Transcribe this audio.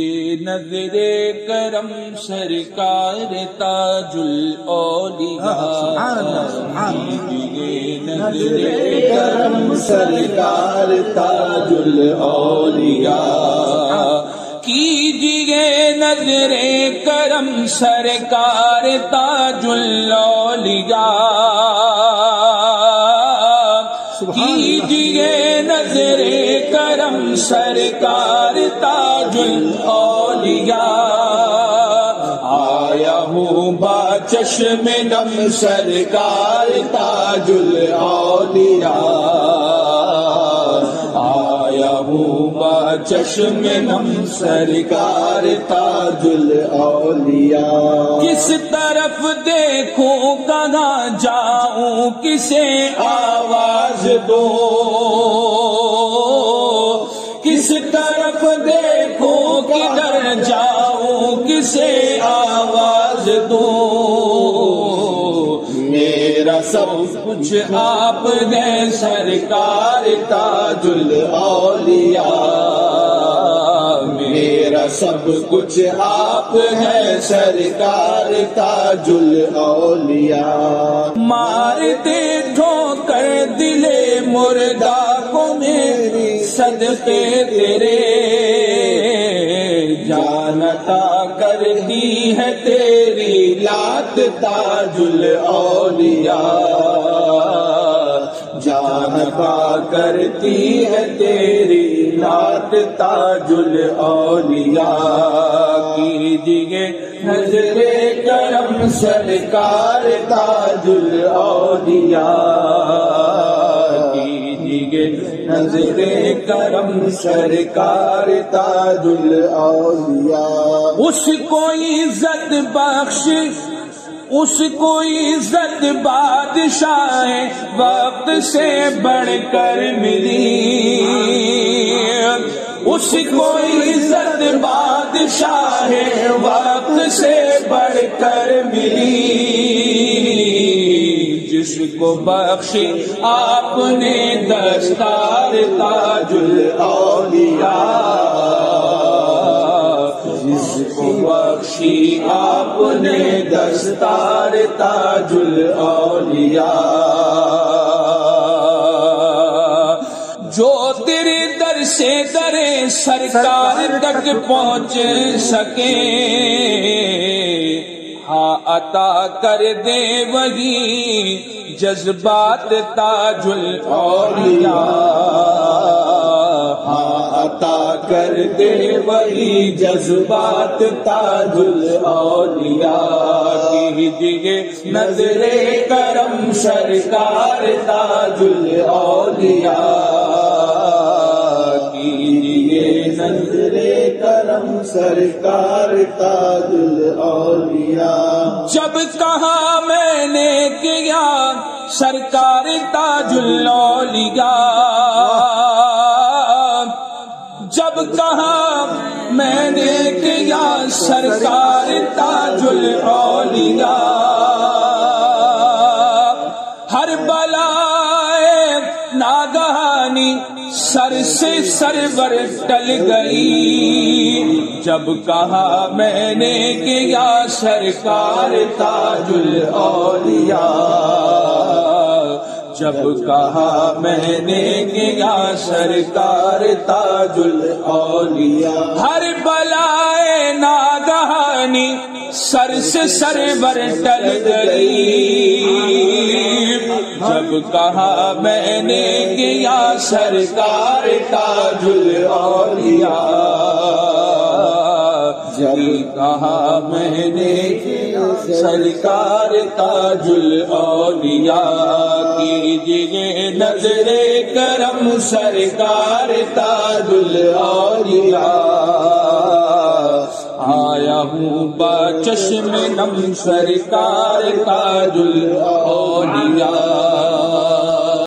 नजरे करम सरकार ताजुल औलिया। नजरे करम सरकार ताजुल औलिया। कीजिए नजरे करम सरकार ताजुल औलिया। कीजिए नजरे करम सरकार ताजुल औलिया। आया हूँ बा चश्म नम सरकार ताजुल औलिया। आया हूँ बा चश्म नम सरकार ताजुल औलिया। किस तरफ़ देखूँ कहाँ जाऊँ, किसे आवाज़ दो? किसे आवाज़ दो। मेरा सब कुछ आप है, सरकार ताजुल औलिया। मेरा सब कुछ आप है, सरकार ताजुल औलिया। मारते ठोकर दिले मुर्दा को मेरी सदके तेरे। जानता करती है तेरी लात ताजुल औलिया। जानता करती है तेरी लात ताजुल औलिया। कीजिए नजरे करम सरकार ताजुल औलिया। नजरे करम सरकार ताजुल औलिया। उसको इज़्ज़त बख्श, उसको इज़्ज़त बादशाह वक्त से बढ़कर मिली। उसको इज़्ज़त बादशाह वक्त से बढ़कर मिली। जिसको बख्शी आपने दस्तार ताजुल औलिया। जिसको बख्शी आपने दस्तार ताजुल औलिया। जो तेरे दर से दरे सरकार तक पहुँच सके। हाँ अता कर दे वही जज्बात ताजुल औलिया। अता कर दे वही जज्बात ताजुल औलिया कीजिए नजरे करम सरकार ताजुल औलिया कीजिए नजरे करम सरकार ताजुल औलिया। जब कहा मैंने किया सरकार ताजुल औलिया जब कहा मैंने किया सरकार ताजुल बलाए नागहानी सर से सरवर टल गई। जब कहा मैंने किया सरकार ताजुल औलिया। जब कहा मैंने किया सरकार ताजुल औलिया। हर बलाए नागहानी सर से सरवर टल गई। जब कहा मैंने किया सरकार ताजुल औलिया, जब कहा मैंने किया सरकार ताजुल औलिया, कीजिए नजरे करम सरकार ताजुल औलिया। आया चश्मे नम सरकार ताजुल औलिया